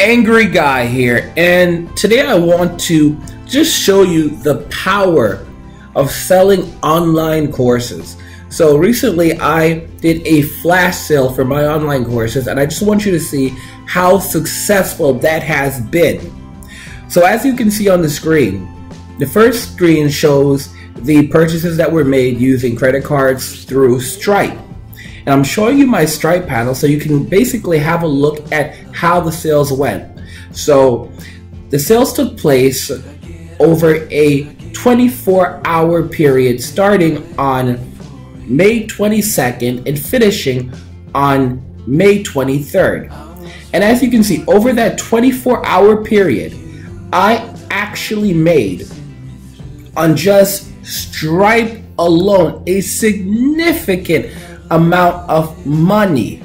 Angry Guy here, and today I want to just show you the power of selling online courses. So recently I did a flash sale for my online courses, and I just want you to see how successful that has been. So as you can see on the screen, the first screen shows the purchases that were made using credit cards through Stripe. And I'm showing you my Stripe panel so you can basically have a look at how the sales went. So the sales took place over a 24 hour period starting on May 22nd and finishing on May 23rd. And as you can see, over that 24 hour period, I actually made on just Stripe alone a significant amount of money,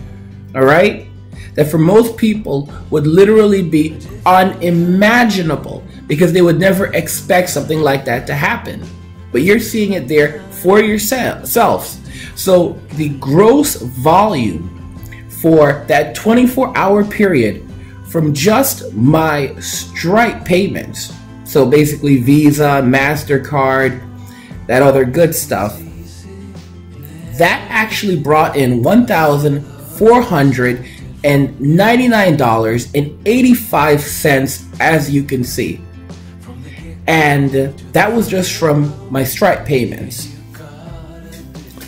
all right, that for most people would literally be unimaginable because they would never expect something like that to happen. But you're seeing it there for yourselves. So the gross volume for that 24 hour period from just my Stripe payments, so basically Visa, MasterCard, that other good stuff, that actually brought in $1,499.85 as you can see. And that was just from my Stripe payments.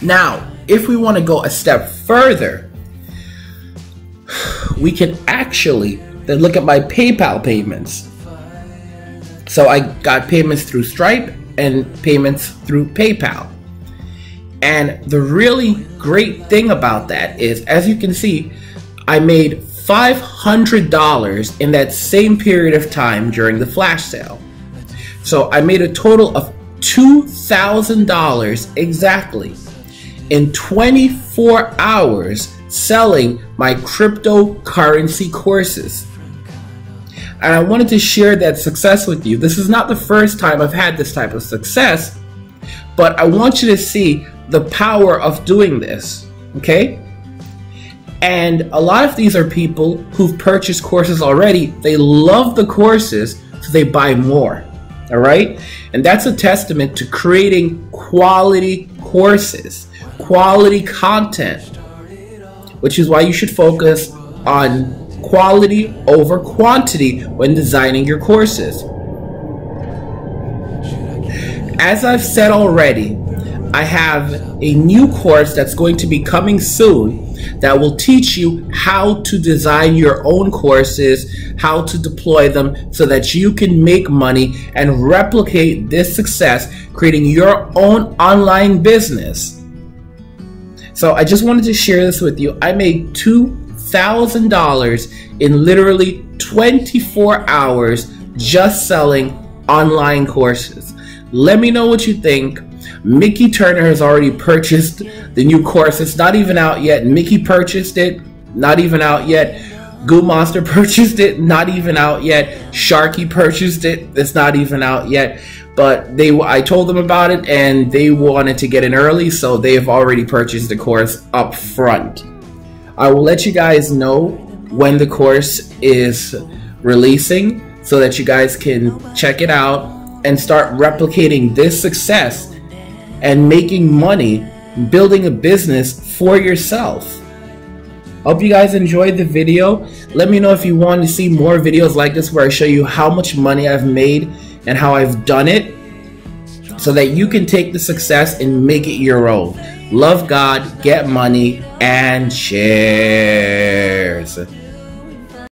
Now, if we want to go a step further, we can actually then look at my PayPal payments. So I got payments through Stripe and payments through PayPal. And the really great thing about that is, as you can see, I made $500 in that same period of time during the flash sale. So I made a total of $2,000 exactly in 24 hours selling my cryptocurrency courses. And I wanted to share that success with you. This is not the first time I've had this type of success, but I want you to see the power of doing this, okay? And a lot of these are people who've purchased courses already. They love the courses, so they buy more. All right? And that's a testament to creating quality courses, quality content, which is why you should focus on quality over quantity when designing your courses. As I've said already, I have a new course that's going to be coming soon that will teach you how to design your own courses, how to deploy them so that you can make money and replicate this success, creating your own online business. So I just wanted to share this with you. I made $2,000 in literally 24 hours just selling online courses. Let me know what you think. Mickey Turner has already purchased the new course. It's not even out yet. Mickey purchased it, not even out yet. Goo Monster purchased it, not even out yet. Sharky purchased it, it's not even out yet. But they, I told them about it, and they wanted to get in early, so they have already purchased the course up front. I will let you guys know when the course is releasing, so that you guys can check it out and start replicating this success and making money building a business for yourself. Hope you guys enjoyed the video. Let me know if you want to see more videos like this where I show you how much money I've made and how I've done it so that you can take the success and make it your own. Love God, get money, and shares.